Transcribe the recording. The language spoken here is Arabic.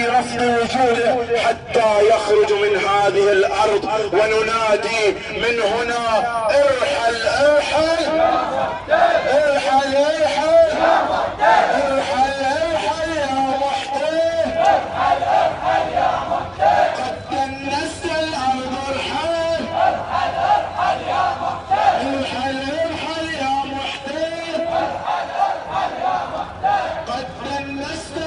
في رفض وجوده حتى يخرج من هذه الأرض وننادي من هنا ارحل ارحل ارحل ارحل ارحل ارحل يا محتل ارحل ارحل يا محتل قد دنست الأرض ارحل ارحل ارحل يا محتل ارحل ارحل يا محتل ارحل ارحل يا محتل قد دنست